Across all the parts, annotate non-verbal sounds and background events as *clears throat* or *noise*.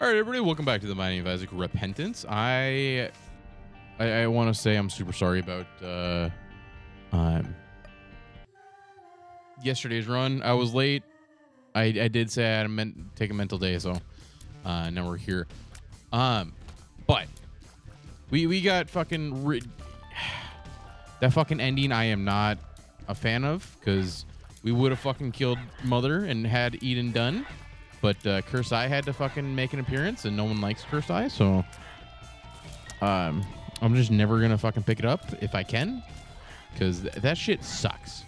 All right, everybody, welcome back to the Binding of Isaac Repentance. I I, I want to say I'm super sorry about uh, um yesterday's run. I was late. I, I did say I had to take a mental day, so uh, now we're here. Um, but we we got fucking *sighs* that fucking ending. I am not a fan of because we would have fucking killed Mother and had Eden done. But uh, Curse Eye had to fucking make an appearance, and no one likes Curse Eye, so um, I'm just never gonna fucking pick it up if I can, because th- that shit sucks.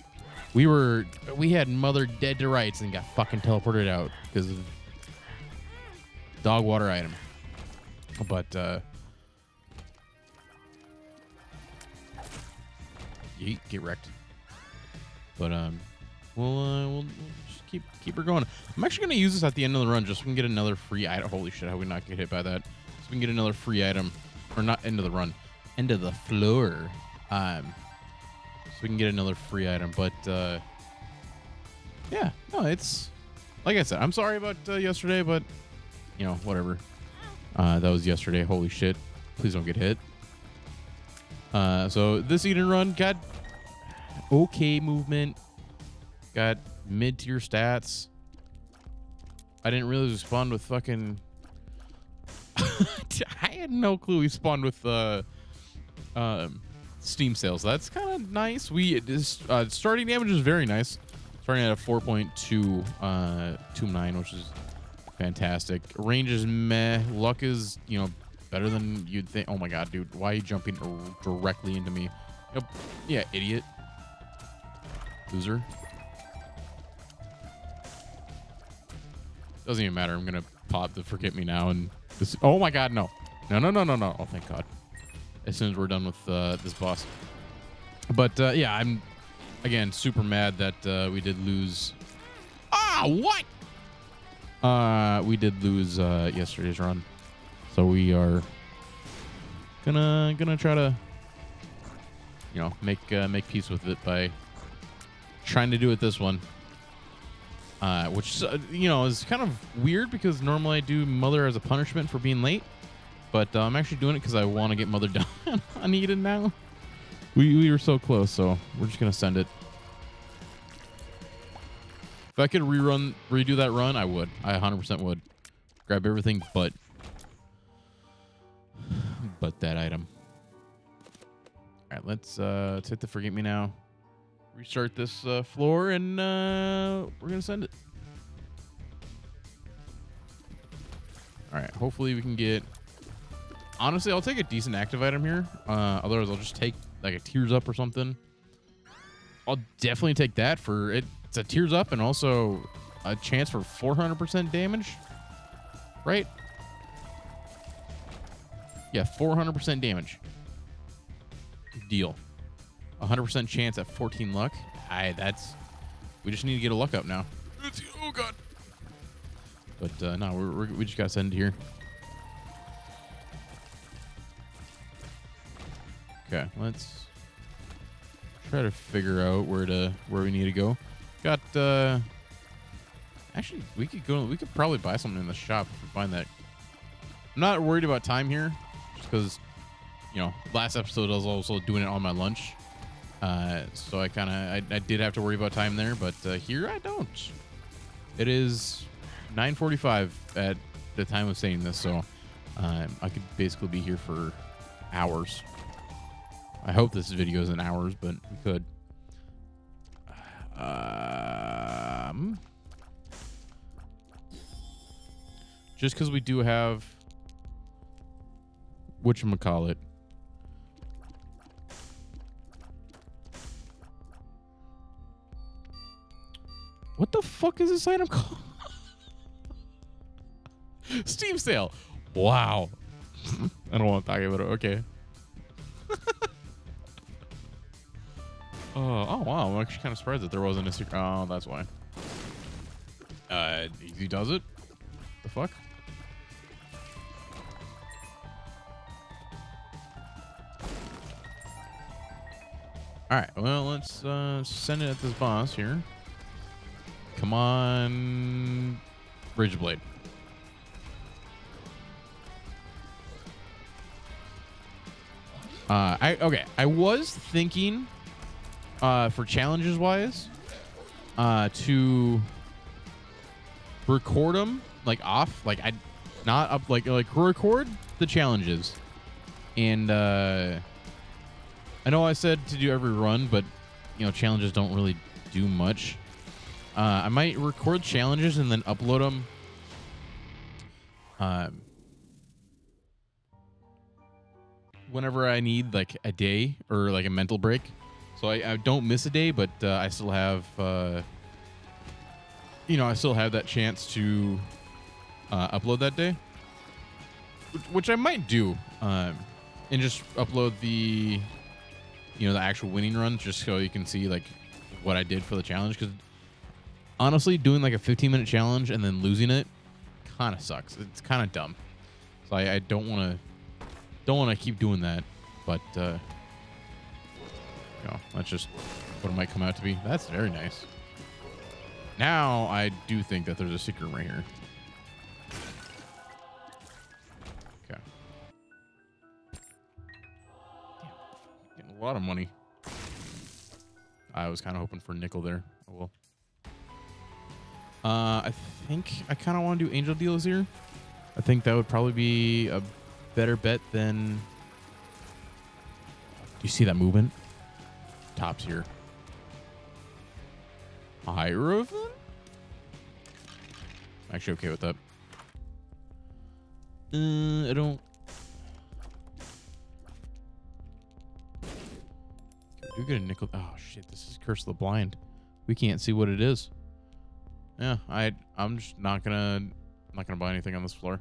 We were we had Mother dead to rights and got fucking teleported out because of dog water item. But uh, yeet, get wrecked. But um, we'll uh, we'll keep keep her going. I'm actually gonna use this at the end of the run just so we can get another free item. Holy shit! How we not get hit by that? So we can get another free item, or not end of the run, end of the floor. Um, so we can get another free item. But uh, yeah, no, it's like I said. I'm sorry about uh, yesterday, but you know, whatever. Uh, that was yesterday. Holy shit! Please don't get hit. Uh, so this Eden run got okay movement, got mid tier stats. I didn't realize we spawned with fucking. *laughs* I had no clue we spawned with uh, um, Steam sales. That's kind of nice. We uh, starting damage is very nice. Starting at a 4.2 uh, 29, which is fantastic. Range is meh. Luck is you know better than you'd think. Oh my god, dude, why are you jumping directly into me? Yep. Yeah, idiot. Loser. Doesn't even matter. I'm gonna pop the forget me now and this. Oh my god, no, no, no, no, no, no. Oh thank God. As soon as we're done with uh, this boss. But uh, yeah, I'm again super mad that uh, we did lose. Ah, what? Uh, we did lose uh, yesterday's run, so we are gonna gonna try to you know make uh, make peace with it by trying to do it this one. Uh, which uh, you know is kind of weird because normally I do Mother as a punishment for being late, but uh, I'm actually doing it because I want to get Mother *laughs* done on Eden now. We we were so close, so we're just gonna send it. If I could rerun, redo that run, I would. I 100% would. Grab everything but, but that item. All right, let's uh, let's hit the forget me now. Restart this uh, floor, and uh, we're gonna send it. All right, hopefully we can get. Honestly, I'll take a decent active item here. Uh, otherwise, I'll just take like a tears up or something. I'll definitely take that for it. It's a tears up and also a chance for 400% damage, right? Yeah, 400% damage. Deal. 100% chance at 14 luck. I that's we just need to get a luck up now. Oh god. But uh, no, we're, we're, we just gotta send it here. Okay, let's try to figure out where to where we need to go. Got uh actually we could go we could probably buy something in the shop if we find that. I'm not worried about time here, just because you know, last episode I was also doing it on my lunch. Uh, so I kind of I, I, did have to worry about time there, but uh, here I don't. It is 9:45 at the time of saying this, so um, I could basically be here for hours. I hope this video is in hours, but we could. Um, just because we do have whatchamacallit. What the fuck is this item called? Steam sale. Wow. *laughs* I don't want to talk about it. Okay. *laughs* oh, oh wow! I'm actually kind of surprised that there wasn't a secret. Oh, that's why. Uh, he does it. The fuck? All right. Well, let's uh, send it at this boss here. Come on. Bridgeblade. Uh, I okay. I was thinking, uh, for challenges wise, uh, to record them like off, like I, not up, like like record the challenges, and uh, I know I said to do every run, but you know challenges don't really do much. Uh, I might record challenges and then upload them. Um, whenever I need like a day or like a mental break. So I, I don't miss a day, but uh, I still have, uh, you know, I still have that chance to uh, upload that day, which, I might do, um, and just upload the, you know, the actual winning runs, just so you can see like what I did for the challenge. Because honestly, doing like a 15 minute challenge and then losing it kind of sucks. It's kind of dumb. So I, I don't want to don't want to keep doing that, but uh, you know, that's just what it might come out to be. That's very nice. Now I do think that there's a secret right here. Okay. Getting a lot of money. I was kind of hoping for nickel there. Oh well. Uh, I think I kind of want to do angel deals here. I think that would probably be a better bet than. Do you see that movement? Tops here. Hierophant? I'm actually okay with that. Uh, I don't. Do get a nickel. Oh shit! This is Curse of the Blind. We can't see what it is. Yeah, I. I'm just not gonna. not gonna buy anything on this floor.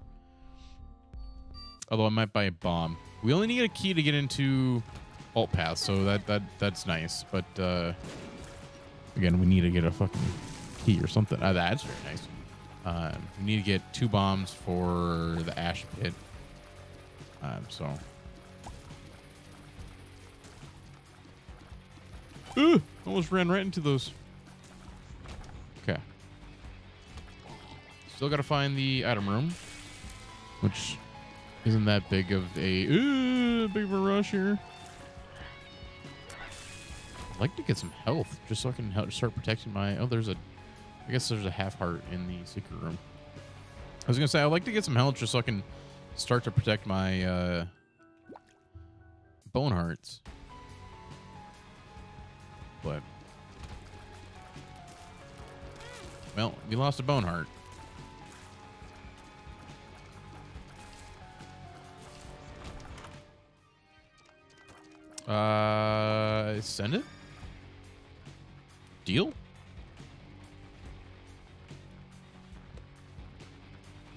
Although I might buy a bomb. We only need a key to get into alt path, so that that that's nice. But uh, again, we need to get a fucking key or something. Uh, that's very nice. Uh, we need to get two bombs for the ash pit. Um, so. Ooh, almost ran right into those. Okay. Still got to find the item room, which isn't that big of a uh, big of a rush here. I'd like to get some health just so I can help start protecting my. Oh, there's a. I guess there's a half heart in the secret room. I was gonna say I'd like to get some health just so I can start to protect my uh, bone hearts. But well, we lost a bone heart. Uh, send it. Deal.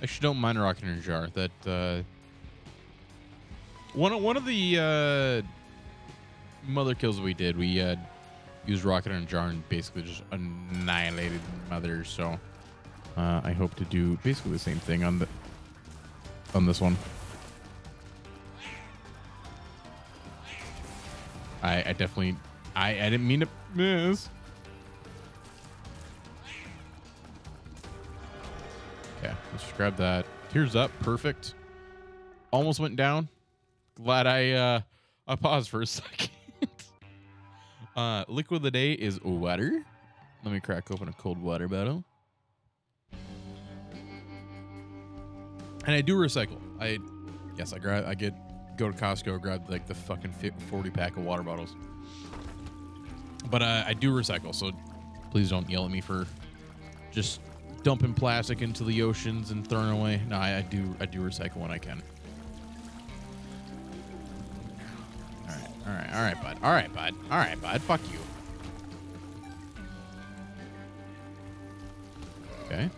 I actually, don't mind rocket in a jar. That uh, one one of the uh, mother kills we did, we uh, used rocket in a jar and basically just annihilated mother. So uh, I hope to do basically the same thing on the on this one. I, I definitely, I, I didn't mean to miss. Okay, let's just grab that. Tears up, perfect. Almost went down. Glad I, uh, I paused for a *laughs* second. uh, liquid of the day is water. Let me crack open a cold water bottle. And I do recycle. I, yes, I grab, I get go to Costco, grab like the fucking 40 pack of water bottles. But uh, I do recycle, so please don't yell at me for just dumping plastic into the oceans and throwing away. No, I, I do I do recycle when I can. All right, all right, all right, bud. All right, bud. All right, bud. Fuck you. Okay.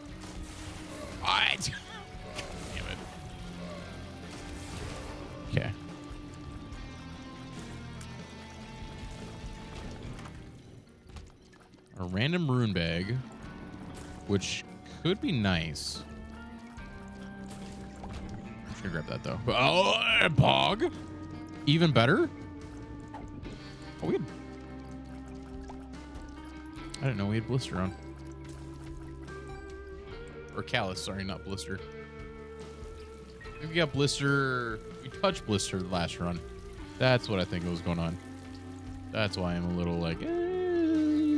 Random rune bag, which could be nice. I'm just gonna grab that though. Oh, Pog! Even better? Oh, we had... I didn't know we had Blister on. Or Callus, sorry, not Blister. We got Blister We touch blister the last run. That's what I think was going on. That's why I'm a little like, eh,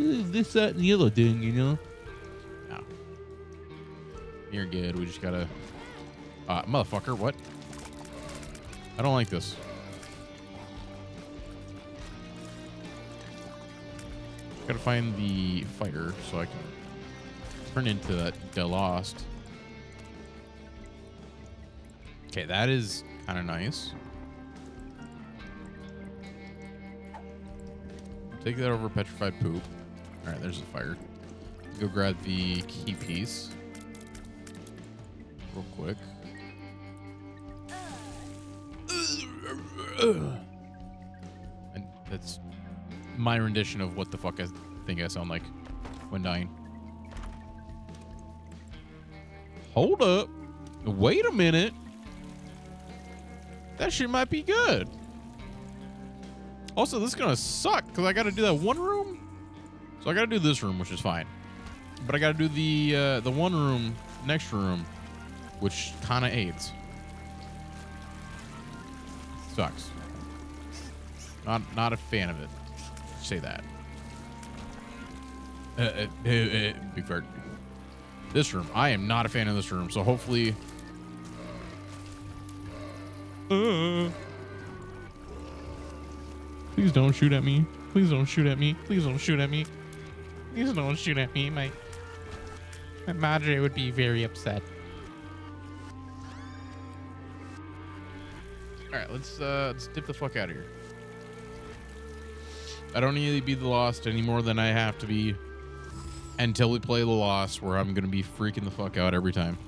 this, that, and the thing, you know? No. You're good. We just gotta. Uh, motherfucker, what? I don't like this. Gotta find the fighter so I can turn into that Delost. Okay, that is kind of nice. Take that over petrified poop. All right, there's the fire. Go grab the key piece real quick. And that's my rendition of what the fuck I think I sound like when dying. Hold up. Wait a minute. That shit might be good. Also, this is going to suck because I got to do that one room. So I got to do this room, which is fine. But I got to do the uh, the one room, next room, which kind of aids. Sucks. Not not a fan of it. Say that. Uh, uh, uh, uh. This room. I am not a fan of this room. So hopefully. Uh, please don't shoot at me. Please don't shoot at me. Please don't shoot at me. Please don't shoot at me. My my madre would be very upset. All right, let's uh let's dip the fuck out of here. I don't need to be the lost any more than I have to be until we play the lost, where I'm gonna be freaking the fuck out every time.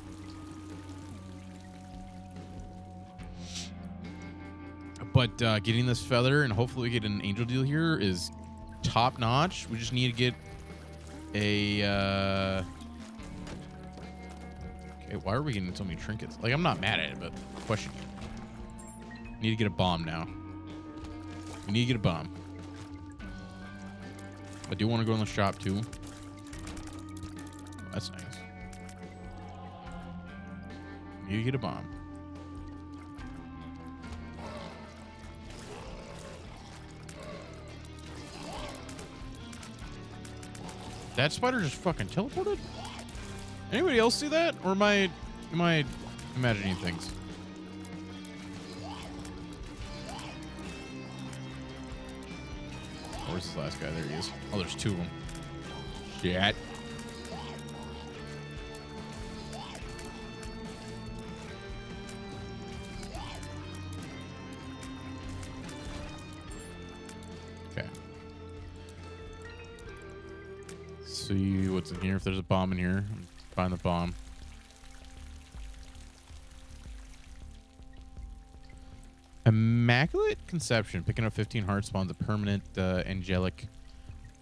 But uh, getting this feather and hopefully we get an angel deal here is top notch. We just need to get a. Uh... Okay, why are we getting so many trinkets? Like, I'm not mad at it, but question. Need to get a bomb now. We need to get a bomb. I do want to go in the shop too. That's nice. Need to get a bomb. That spider just fucking teleported? Anybody else see that? Or am I am I imagining things? Oh, where's this last guy? There he is. Oh, there's two of them. Shit. What's in here. If there's a bomb in here, find the bomb. Immaculate Conception. Picking up 15 heart spawns a permanent uh, angelic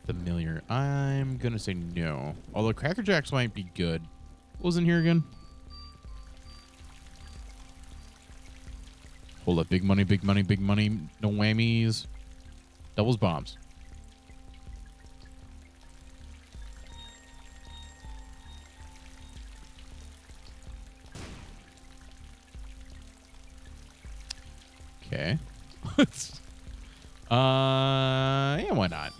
familiar. I'm going to say no. Although Cracker Jacks might be good. What was in here again? Hold up. Big money, big money, big money. No whammies. Doubles bombs. Okay. *laughs* uh, yeah, why not?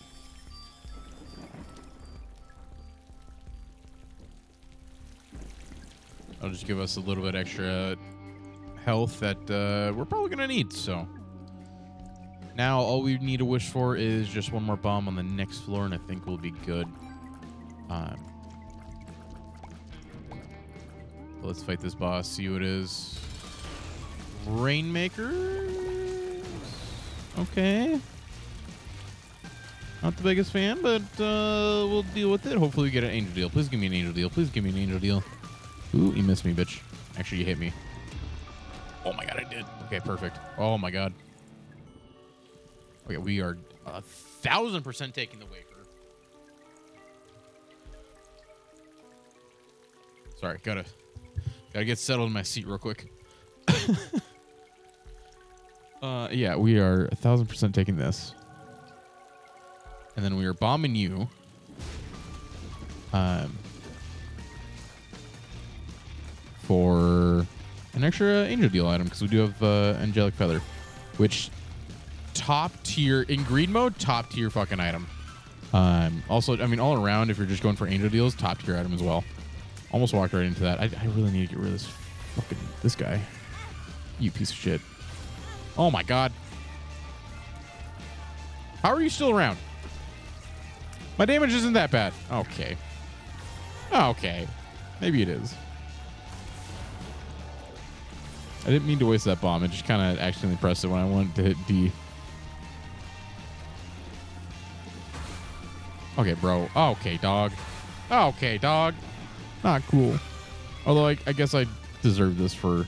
I'll just give us a little bit extra health that uh, we're probably going to need, so. Now, all we need to wish for is just one more bomb on the next floor, and I think we'll be good. Um, let's fight this boss, see who it is. Rainmaker? Okay. Not the biggest fan, but uh, we'll deal with it. Hopefully we get an angel deal. Please give me an angel deal. Please give me an angel deal. Ooh, you missed me, bitch. Actually, you hit me. Oh my god, I did. Okay, perfect. Oh my god. Okay, we are a thousand percent taking the wafer. Sorry, gotta gotta get settled in my seat real quick. *laughs* uh, yeah, we are a thousand percent taking this, and then we are bombing you. Um, for an extra angel deal item because we do have uh, angelic feather, which top tier in green mode, top tier fucking item. Um, also, I mean, all around, if you're just going for angel deals, top tier item as well. Almost walked right into that. I, I really need to get rid of this fucking this guy. You piece of shit. Oh my god. How are you still around? My damage isn't that bad. Okay. Okay. Maybe it is. I didn't mean to waste that bomb. It just kind of accidentally pressed it when I wanted to hit D. Okay, bro. Okay, dog. Okay, dog. Not cool. Although I, I guess I deserve this for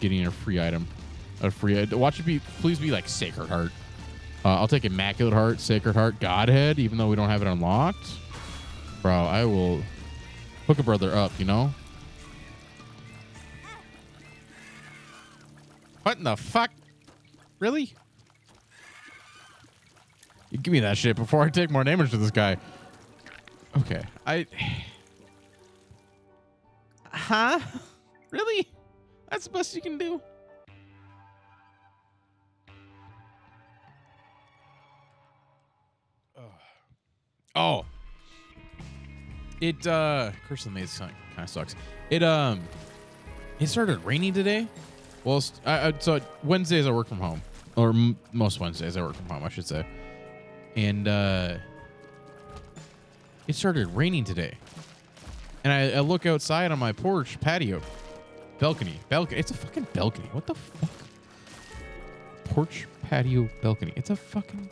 getting a free item. A free Watch it be, please be like Sacred Heart. Uh, I'll take Immaculate Heart, Sacred Heart, Godhead, even though we don't have it unlocked. Bro, I will hook a brother up, you know? What in the fuck? Really? You give me that shit before I take more damage to this guy. Okay. I... Huh? Really? That's the best you can do? Oh. It uh Curse of the Maze kind of sucks. It um it started raining today. Well, I, I, so Wednesdays I work from home, or most Wednesdays I work from home, I should say. And uh it started raining today, and I, I look outside on my porch patio, balcony, balcony. It's a fucking balcony. What the fuck? Porch patio balcony. It's a fucking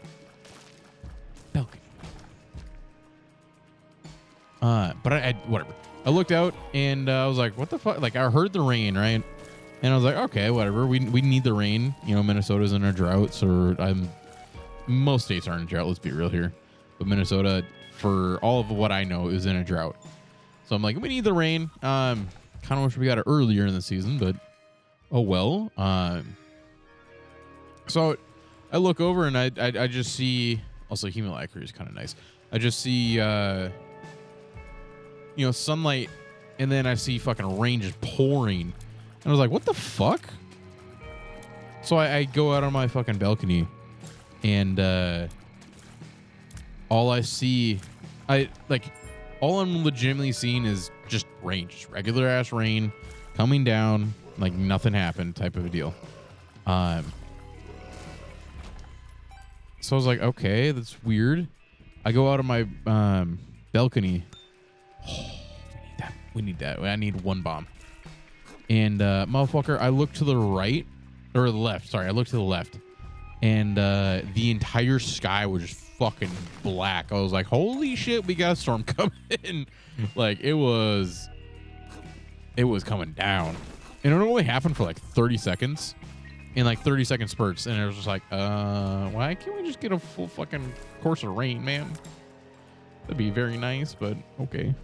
Uh, but I, I, whatever. I looked out and uh, I was like, what the fuck? Like I heard the rain, right? And I was like, okay, whatever. We, we need the rain. You know, Minnesota's in a drought, so I'm most states are in a drought. Let's be real here, but Minnesota, for all of what I know, is in a drought. So I'm like, we need the rain. Um, kind of wish we got it earlier in the season, but oh well. Um, so I look over and I I, I just see also Haemolacria is kind of nice. I just see uh you know, sunlight, and then I see fucking rain just pouring. And I was like, what the fuck? So I, I go out on my fucking balcony, and uh, all I see, I like, all I'm legitimately seeing is just rain, just regular ass rain coming down, like nothing happened type of a deal. Um, so I was like, okay, that's weird. I go out on my um, balcony we need that. We need that. I need one bomb. And uh, motherfucker, I look to the right or the left. Sorry, I look to the left, and uh, the entire sky was just fucking black. I was like, holy shit, we got a storm *laughs* coming. like it was, it was coming down, and it only happened for like 30 seconds, in like 30 second spurts, and it was just like, uh, why can't we just get a full fucking course of rain, man? That'd be very nice, but okay.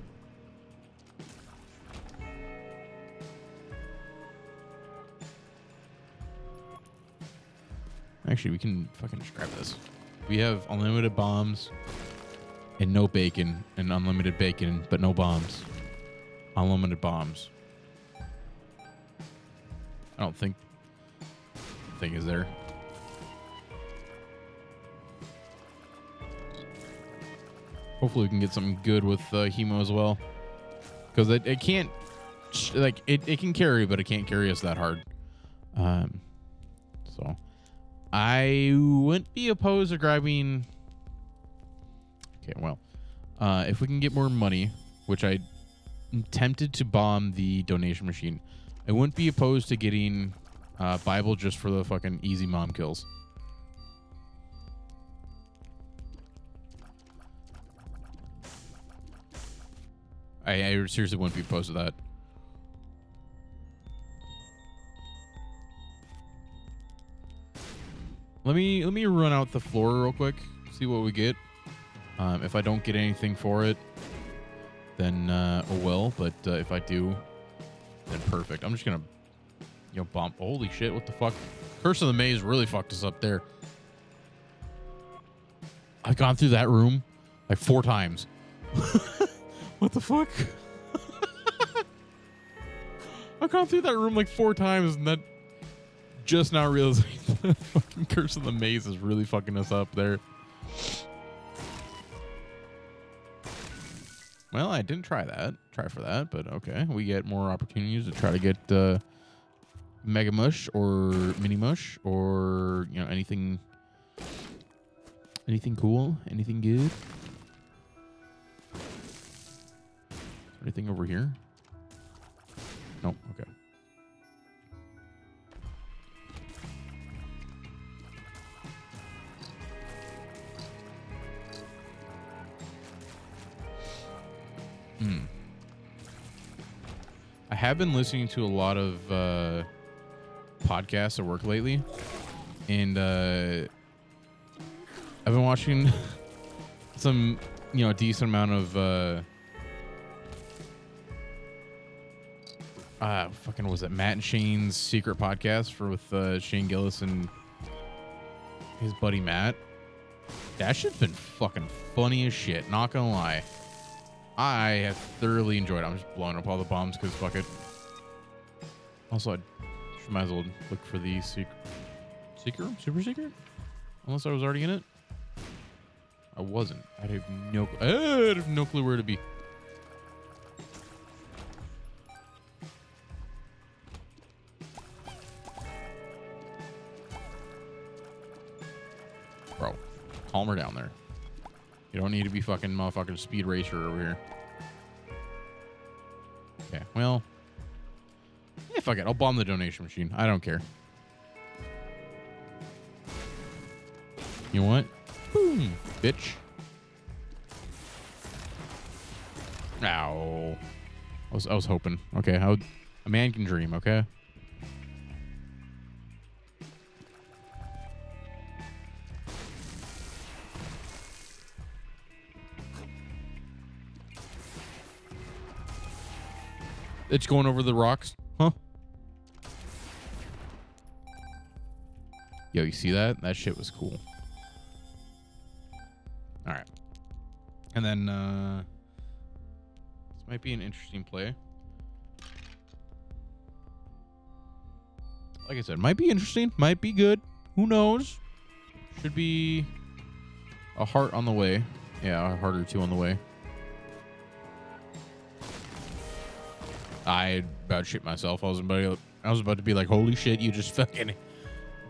Actually, we can fucking grab this. We have unlimited bombs and no bacon, and unlimited bacon, but no bombs. Unlimited bombs. I don't think thing is there. Hopefully we can get something good with uh, Hemo as well. Because it, it can't, like, it, it can carry, but it can't carry us that hard. Um, so... I wouldn't be opposed to grabbing. Okay, well, uh, if we can get more money, which I am tempted to bomb the donation machine, I wouldn't be opposed to getting uh, Bible just for the fucking easy mom kills. I, I seriously wouldn't be opposed to that. Let me let me run out the floor real quick, see what we get. Um, if I don't get anything for it, then uh, oh well. But uh, if I do, then perfect. I'm just gonna, you know, bomb. Holy shit! What the fuck? Curse of the Maze really fucked us up there. I've gone through that room like four times. *laughs* what the fuck? *laughs* I've gone through that room like four times, and that just now realizing *laughs* the fucking curse of the maze is really fucking us up there. Well, I didn't try that. Try for that, but okay. We get more opportunities to try to get uh, Mega Mush or Mini Mush or you know anything, anything cool, anything good. Anything over here? No. Okay. Have been listening to a lot of uh, podcasts at work lately, and uh, I've been watching *laughs* some, you know, a decent amount of. Uh, uh, fucking was it Matt and Shane's secret podcast for with uh, Shane Gillis and his buddy Matt. That shit's been fucking funny as shit. Not gonna lie. I have thoroughly enjoyed it. I'm just blowing up all the bombs because fuck it. Also, I might as well look for the secret, secret super secret. Unless I was already in it. I wasn't. I have no. I have no clue where to be. Bro, calm her down there. You don't need to be fucking motherfucking speed racer over here. Okay, well. Yeah, fuck it. I'll bomb the donation machine. I don't care. You know what? Boom, bitch. Ow. I was, I was hoping. Okay, how a man can dream, okay? It's going over the rocks. Huh? Yo, you see that? That shit was cool. All right. And then, uh, this might be an interesting play. Like I said, might be interesting, might be good. Who knows? Should be a heart on the way. Yeah, a heart or two on the way. I about shit myself. I was about to, I was about to be like, "Holy shit! You just fucking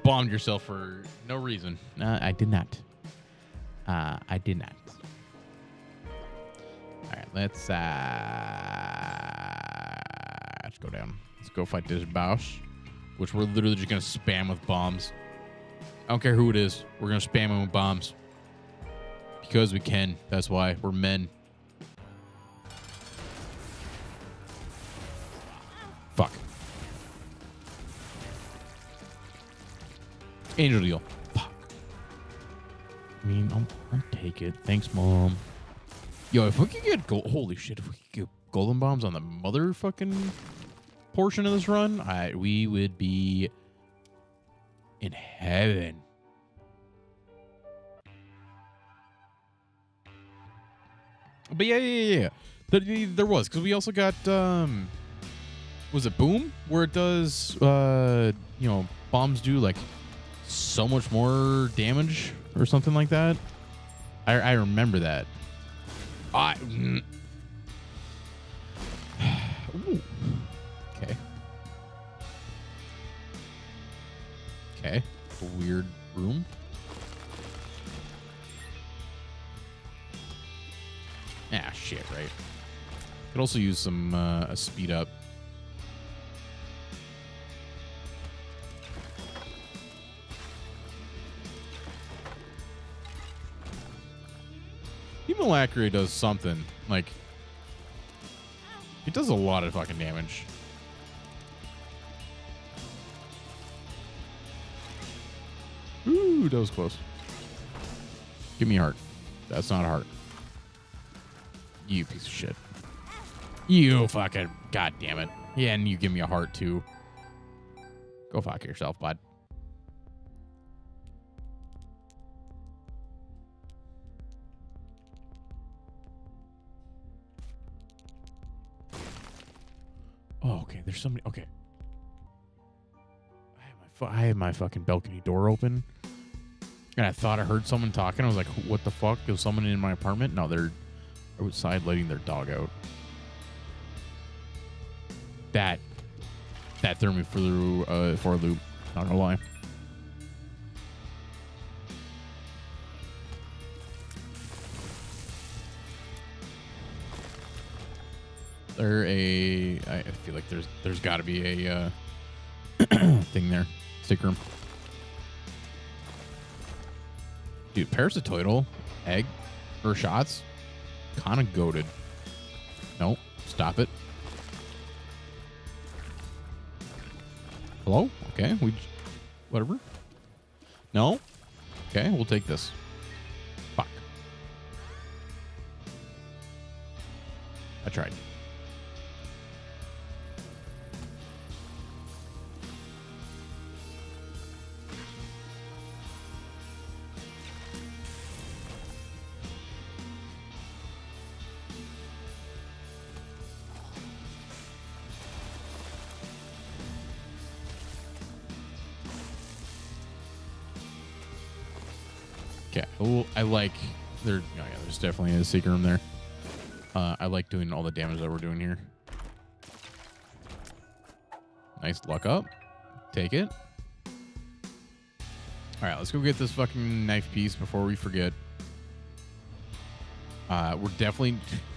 bombed yourself for no reason." Uh, I did not. Uh, I did not. All right, let's uh, let's go down. Let's go fight this boss, which we're literally just gonna spam with bombs. I don't care who it is. We're gonna spam him with bombs because we can. That's why we're men. Angel deal. Fuck. I mean, I'll, I'll take it. Thanks, mom. Yo, if we could get gold, holy shit, if we could get golden bombs on the motherfucking portion of this run, I we would be in heaven. But yeah, yeah, yeah. There, there was because we also got um was it boom where it does uh you know bombs do like so much more damage or something like that. I i remember that. I mm. *sighs* Okay. Okay. Weird room. Ah shit right. Could also use some uh, a speed up Malacrier does something. Like, it does a lot of fucking damage. Ooh, that was close. Give me a heart. That's not a heart. You piece of shit. You fucking god damn it. Yeah, and you give me a heart too. Go fuck yourself, bud. Oh, okay. There's somebody. Okay. I have my I had my fucking balcony door open, and I thought I heard someone talking. I was like, "What the fuck? Is someone in my apartment?" No, they're outside letting their dog out. That that threw me through uh, for a loop. Not gonna lie. There a I feel like there's there's got to be a uh, *clears throat* thing there. Stick room. Dude, parasitoidal egg or shots, kind of goaded. Nope, stop it. Hello? Okay, we, whatever. No? Okay, we'll take this. Fuck. I tried. There's definitely a secret room there. Uh, I like doing all the damage that we're doing here. Nice luck up. Take it. All right, let's go get this fucking knife piece before we forget. Uh, we're definitely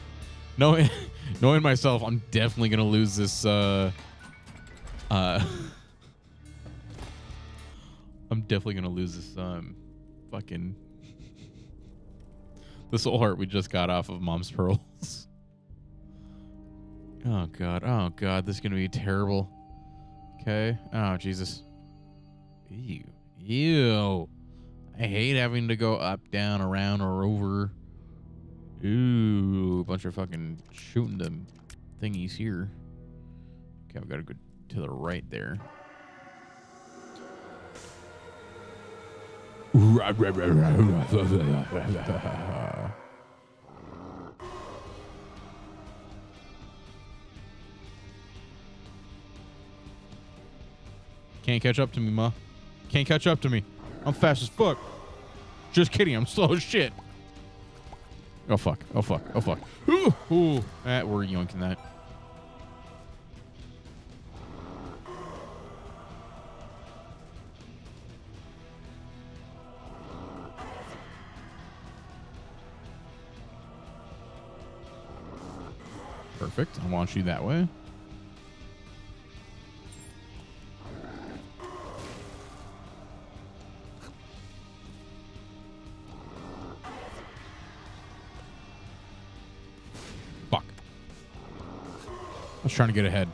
*laughs* knowing *laughs* knowing myself. I'm definitely gonna lose this. Uh, uh, *laughs* I'm definitely gonna lose this. Um, fucking the soul heart we just got off of mom's pearls. *laughs* Oh god. Oh god. This is gonna be terrible. Okay. Oh jesus. Ew. Ew. I hate having to go up down around or over. Ooh a bunch of fucking shooting them thingies here. Okay i've got to go to the right there *laughs* Can't catch up to me, ma. Can't catch up to me. I'm fast as fuck. Just kidding. I'm *laughs* slow as shit. Oh fuck. Oh fuck. Oh fuck. Ooh. Ooh. Ah, we're yoinking that. Perfect. I want you that way. Was trying to get ahead.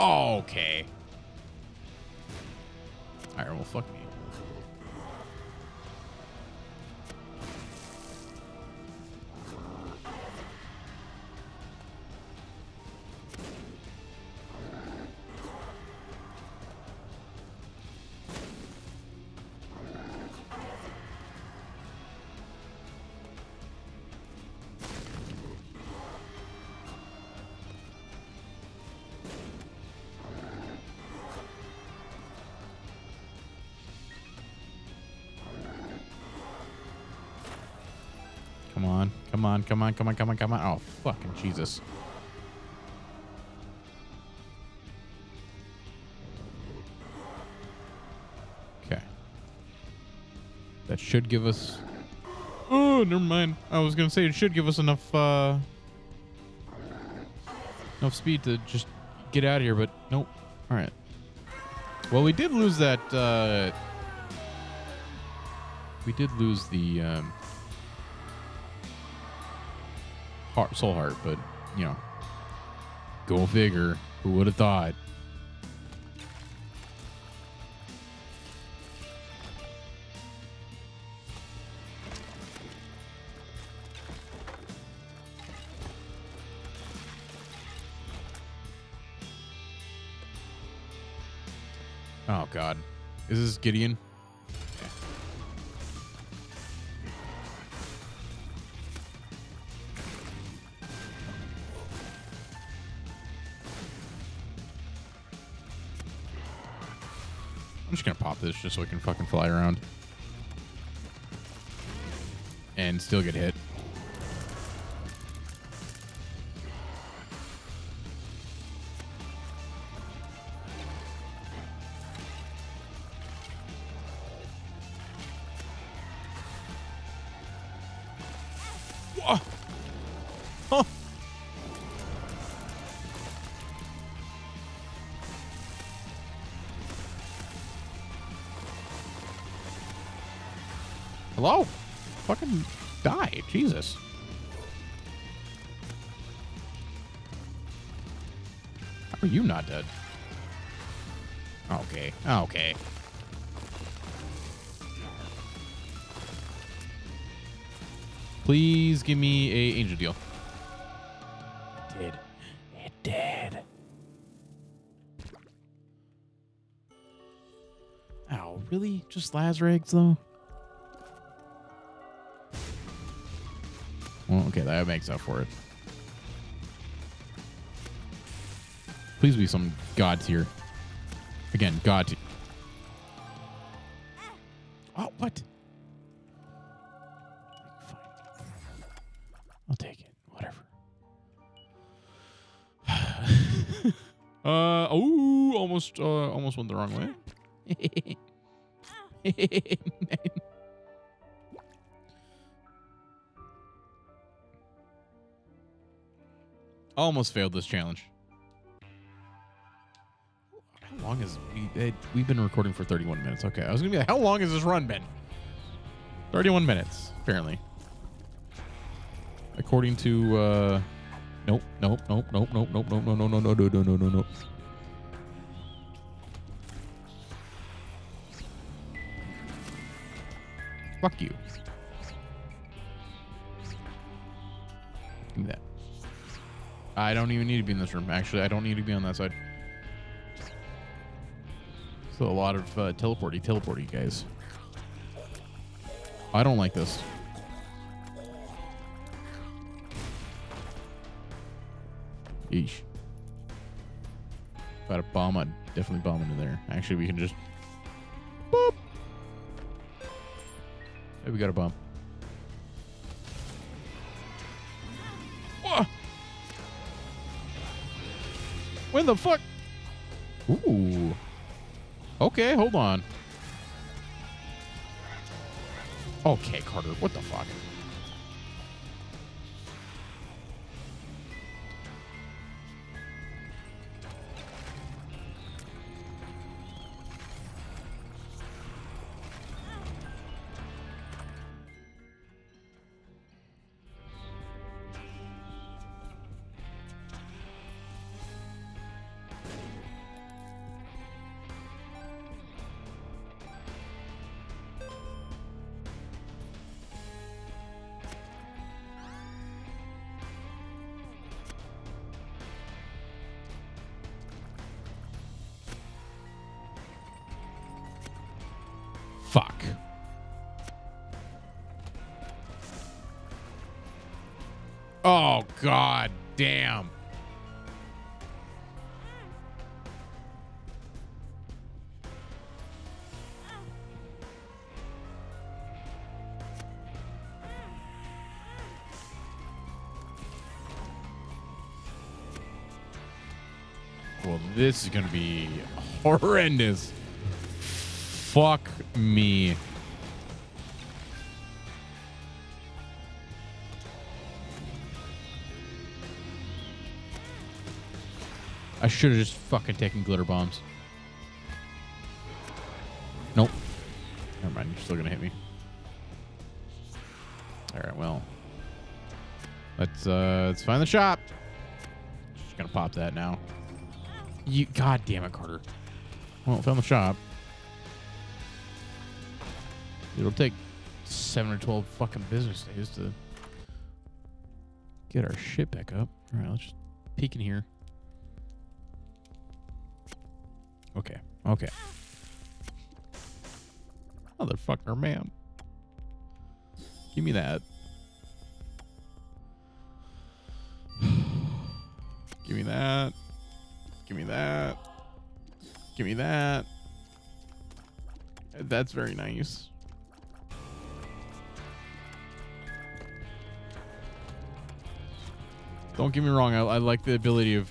Okay. Alright, well, fuck me. Come on, come on, come on, come on. Oh, fucking Jesus. Okay. That should give us. Oh, never mind. I was gonna say it should give us enough, uh, enough speed to just get out of here, but nope. All right. Well, we did lose that. Uh, we did lose the. Um, heart, soul heart, but you know, go figure. Who would have thought? Oh God, is this Gideon? Just gonna pop this just so we can fucking fly around. And still get hit. Fucking die. Jesus. How are you not dead? Okay. Okay. Please give me a angel deal. It did. It did. Ow, really? Just Lazar though? That makes up for it. Please be some god tier. Again, god tier. Oh, what? Fine. I'll take it. Whatever. *laughs* uh oh, almost uh almost went the wrong way. *laughs* almost failed this challenge. How long is we eh, we've been recording for 31 minutes. Okay, I was gonna be like, how long has this run been? 31 minutes, apparently. According to uh nope, nope, nope, nope, nope, nope, nope, no, no, no, no, no, no, no, no, no. Fuck you. Give me that. I don't even need to be in this room. Actually, I don't need to be on that side. So a lot of uh, teleporty, teleporty guys. I don't like this. Yeesh. Got a bomb, I'd definitely bomb into there. Actually, we can just... Boop. Hey, we got a bomb. The fuck? Ooh. Okay, hold on. Okay, Carter, what the fuck? Fuck. Oh, god damn. Well, this is going to be *laughs* horrendous. Fuck me. I should have just fucking taken glitter bombs. Nope. Never mind. You're still gonna hit me. All right. Well, let's uh let's find the shop. Just gonna pop that now. You. God damn it, Carter. Well, found the shop. It'll take seven or twelve fucking business days to get our shit back up. All right, let's just peek in here. Okay, okay. Motherfucker, man. Give me that. *sighs* Give me that. Give me that. Give me that. That's very nice. Don't get me wrong. I, I like the ability of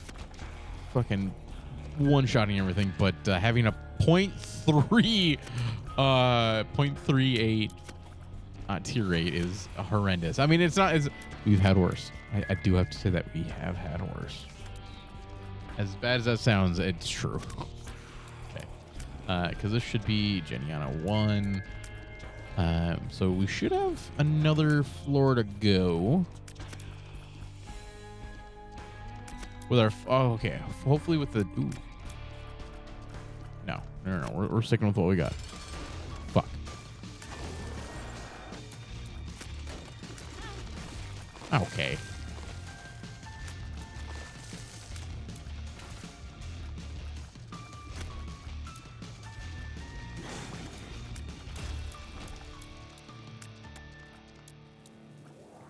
fucking one-shotting everything, but uh, having a 0.3, uh, 0.38 uh, tear rate is horrendous. I mean, it's not as we've had worse. I, I do have to say that we have had worse. As bad as that sounds, it's true. okay, because uh, this should be Gehenna one. Um, so we should have another floor to go. With our oh okay, hopefully with the ooh. No, no, no, no. We're, we're sticking with what we got. Fuck. Okay.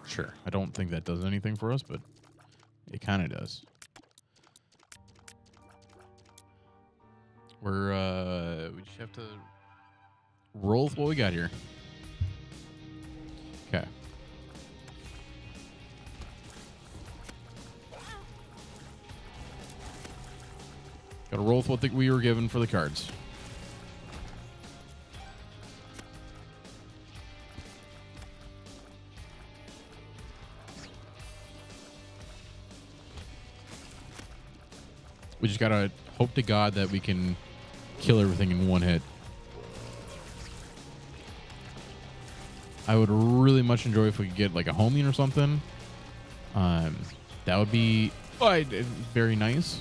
Sure. I don't think that does anything for us, but it kind of does. With what we got here. Okay. Got to roll with what the, we were given for the cards. We just gotta hope to God that we can kill everything in one hit. I would really much enjoy if we could get like a homing or something. Um, that would be uh, very nice.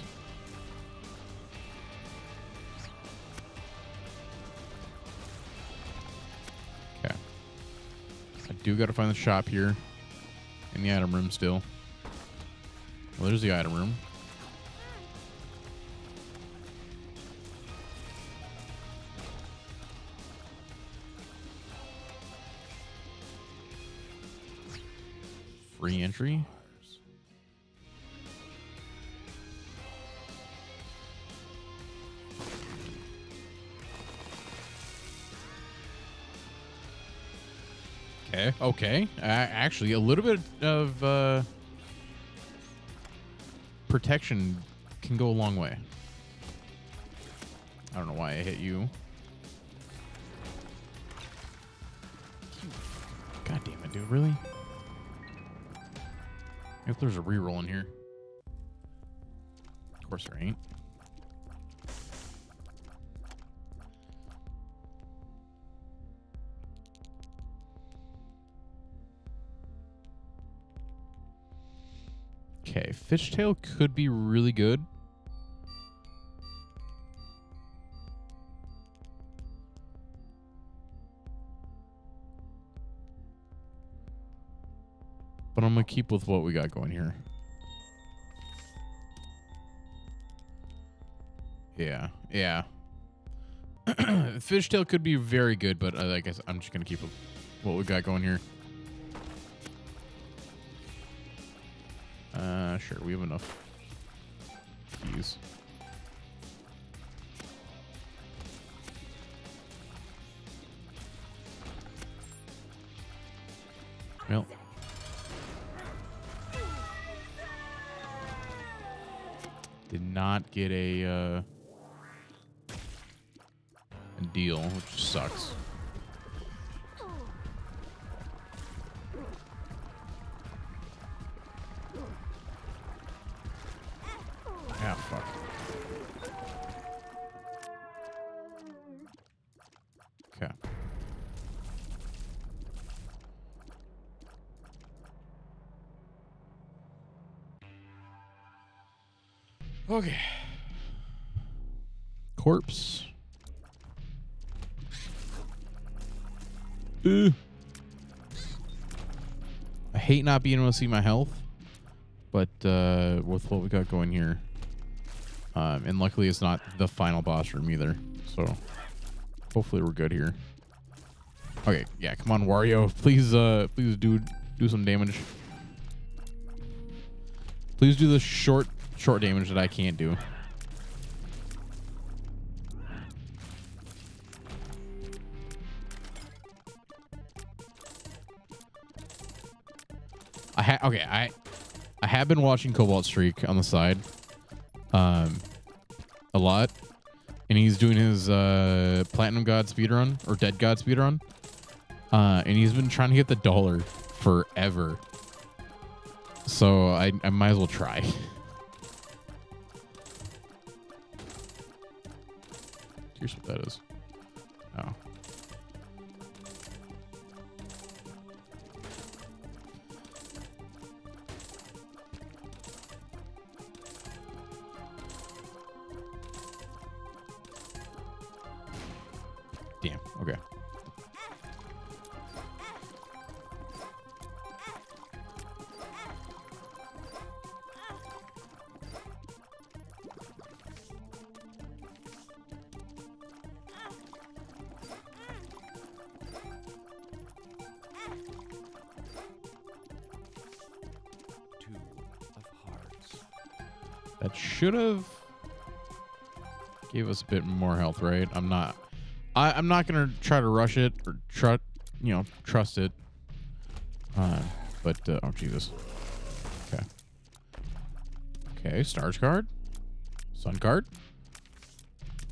Okay. I do got to find the shop here in the item room still. Well, there's the item room. Free entry. Okay. Okay. Uh, actually, a little bit of uh, protection can go a long way. I don't know why I hit you. God damn it, dude. Really? If there's a reroll in here. Of course there ain't. Okay, fishtail could be really good. I'm going to keep with what we got going here. Yeah, yeah. *clears throat* Fishtail could be very good, but I guess I'm just going to keep what we got going here. Uh, sure, we have enough keys. Well, not get a, uh, a deal, which sucks. Not being able to see my health, but uh, with what we got going here, um, and luckily it's not the final boss room either, so hopefully we're good here. Okay, yeah, come on, Wario, *laughs* please, uh, please do do some damage. Please do the short short damage that I can't do. Okay, I I have been watching Cobalt Streak on the side, um, a lot, and he's doing his uh Platinum God speedrun or Dead God speedrun, uh, and he's been trying to get the dollar forever. So I I might as well try. *laughs* right? I'm not. I, I'm not gonna try to rush it or try, you know, trust it. Uh, but uh, oh Jesus. Okay. Okay, stars card, sun card.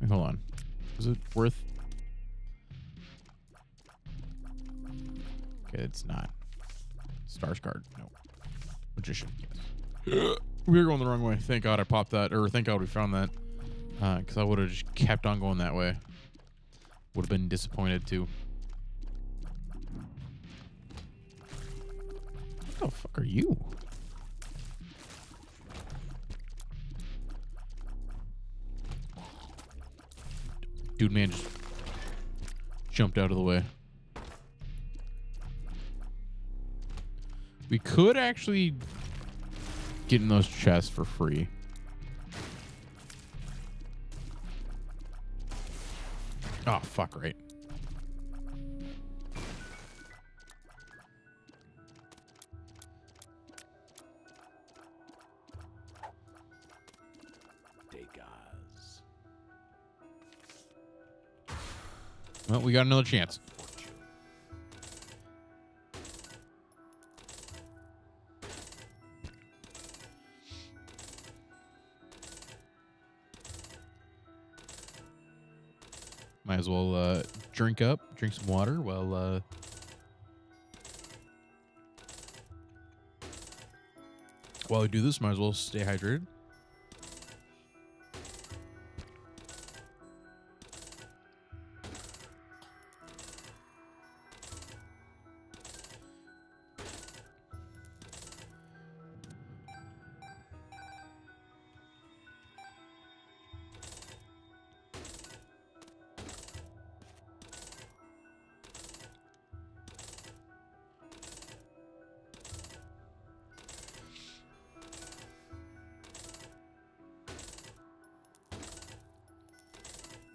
Wait, hold on. Is it worth? Okay, it's not. Stars card. No. Magician. Yes. *gasps* we were going the wrong way. Thank God I popped that, or thank God we found that, Uh, because I would have just kept on going that way. Would have been disappointed too. What the fuck are you? Dude, man, just jumped out of the way. We could actually get in those chests for free. Oh, fuck, right. Well, we got another chance. Up, drink some water while. Uh... While we do this, might as well stay hydrated.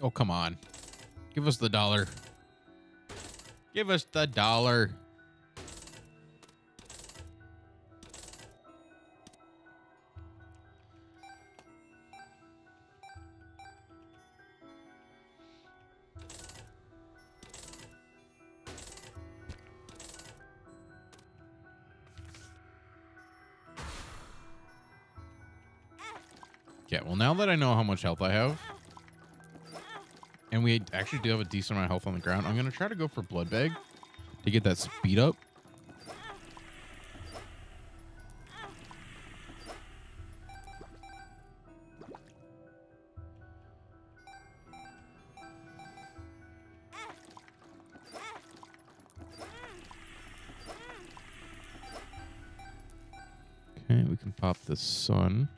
Oh, come on. Give us the dollar. Give us the dollar. Okay, well, now that I know how much health I have, and we actually do have a decent amount of health on the ground. I'm going to try to go for Blood Bag to get that speed up. Okay, we can pop the sun.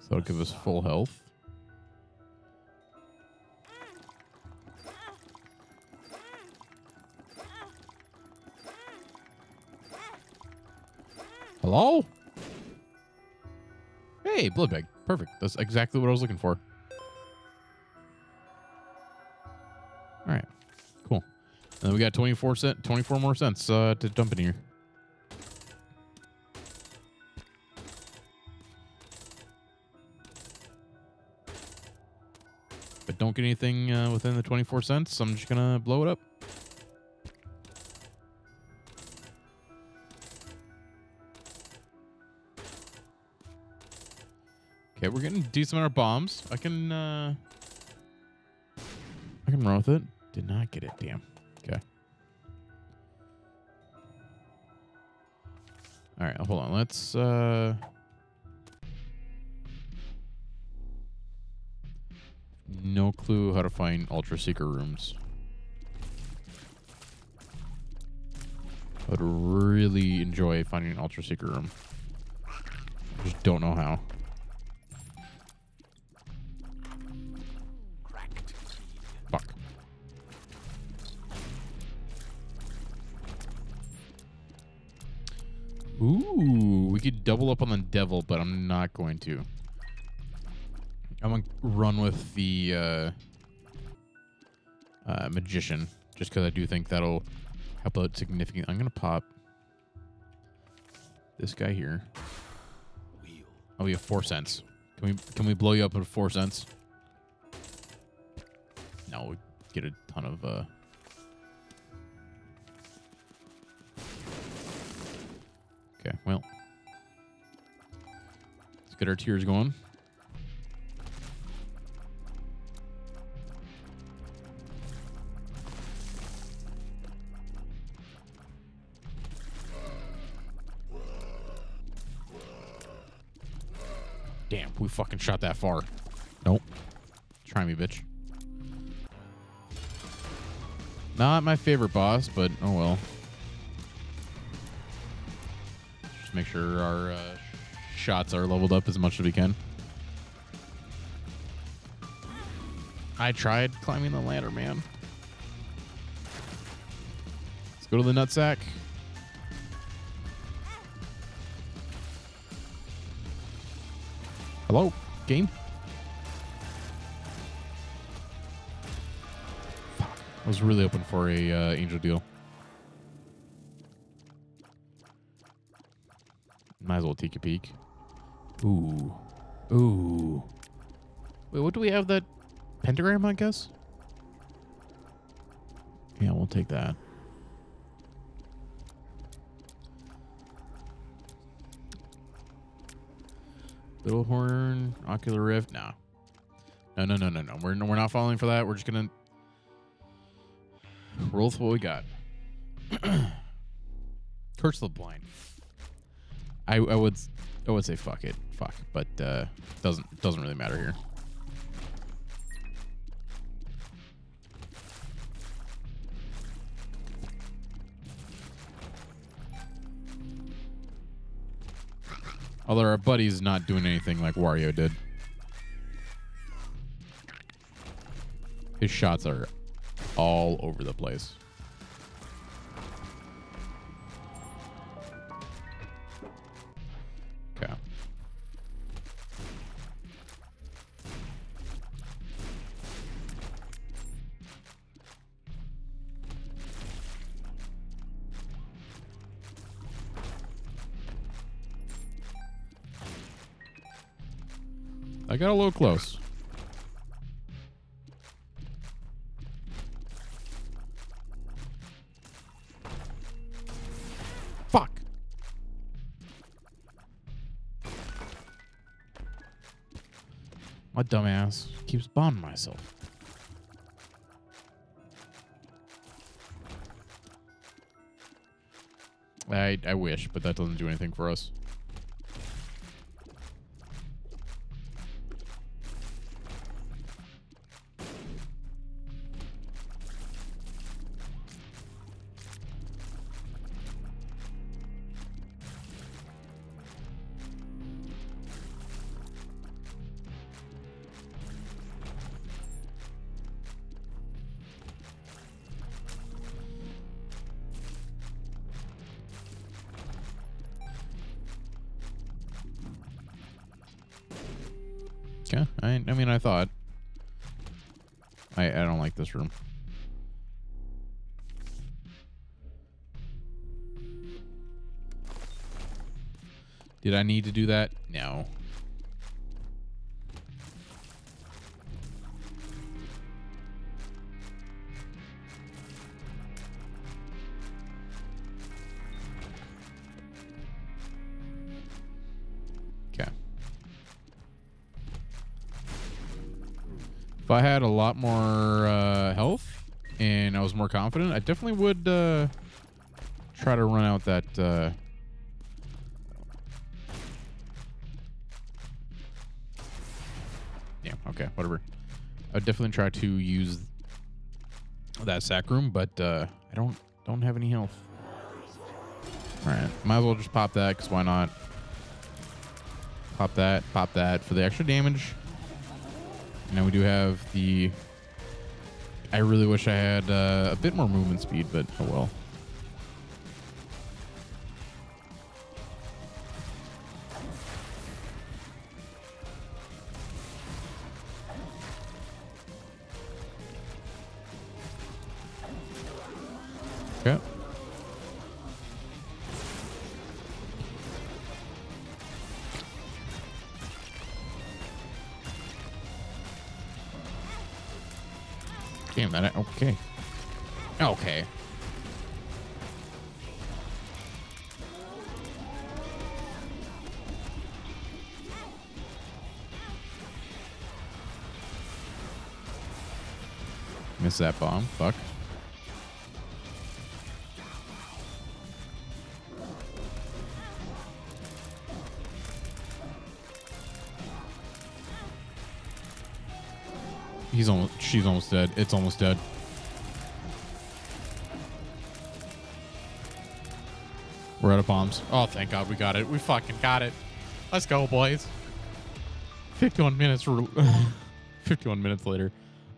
So that'll give us full health. Blood bag. Perfect. That's exactly what I was looking for. All right. Cool. And we got 24 cent 24 more cents uh, to dump in here. But don't get anything uh, within the 24 cents. I'm just going to blow it up. Okay, we're getting decent amount of bombs. I can uh I can run with it. Did not get it, damn. Okay. Alright, hold on. Let's uh No clue how to find ultra secret rooms. I would really enjoy finding an ultra secret room. Just don't know how. Ooh, we could double up on the devil, but I'm not going to. I'm gonna run with the uh, uh, magician, just because I do think that'll help out significantly. I'm gonna pop this guy here. Oh, we have four cents. Can we can we blow you up with four cents? No, we get a ton of uh Okay, well. Let's get our tears going. Damn, we fucking shot that far. Nope. Try me, bitch. Not my favorite boss, but oh well. Make sure our uh, shots are leveled up as much as we can. I tried climbing the ladder, man. Let's go to the nutsack. Hello, game. I was really hoping for a uh, angel deal. Take a peek. Ooh. Ooh. Wait, what do we have that pentagram, I guess? Yeah, we'll take that. Little horn, ocular rift. No. No, no, no, no, no. We're we're not falling for that. We're just gonna roll with what we got. *clears throat* Curse the blind. I I would I would say fuck it, fuck, but uh, doesn't doesn't really matter here. Although our buddy's not doing anything like Wario did. His shots are all over the place. Close. Fuck. My dumbass keeps bombing myself. I I wish, but that doesn't do anything for us. Did I need to do that? No. Okay. If I had a lot more uh, health and I was more confident, I definitely would uh, try to run out that. Uh, definitely try to use that sack room, but uh, I don't don't have any health. All right, might as well just pop that because why not? Pop that, pop that for the extra damage. Now we do have the. I really wish I had uh, a bit more movement speed, but oh well. Miss that bomb. Fuck. He's almost. She's almost dead. It's almost dead. We're out of bombs. Oh, thank God we got it. We fucking got it. Let's go, boys. 51 minutes. *laughs* 51 minutes later.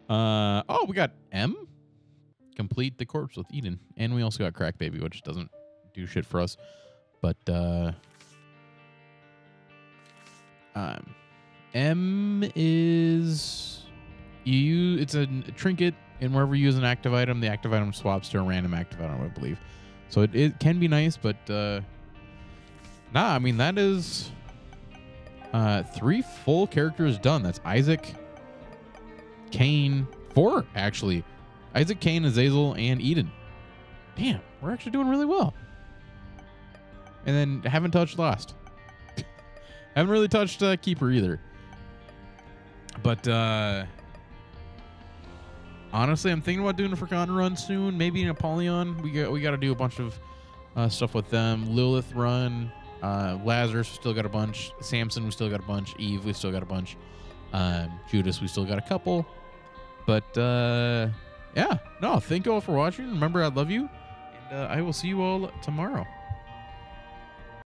Uh oh, we got M. Complete the corpse with Eden, and we also got Crack Baby, which doesn't do shit for us. But uh um, M is you use it's a trinket, and wherever you use an active item, the active item swaps to a random active item, I believe. So it, it can be nice, but uh, nah, I mean that is uh, three full characters done. That's Isaac, Cain, four actually. Isaac, Cain, Azazel, and Eden. Damn, we're actually doing really well. And then haven't touched Lost. *laughs* haven't really touched uh, Keeper either. But uh, honestly, I'm thinking about doing a Forgotten run soon. Maybe in Apollyon. We got we got to do a bunch of uh, stuff with them. Lilith run. Uh, Lazarus, we still got a bunch. Samson, we still got a bunch. Eve, we still got a bunch. Um, Judas, we still got a couple. But uh, yeah, no, thank you all for watching. Remember, I love you, and uh, I will see you all tomorrow.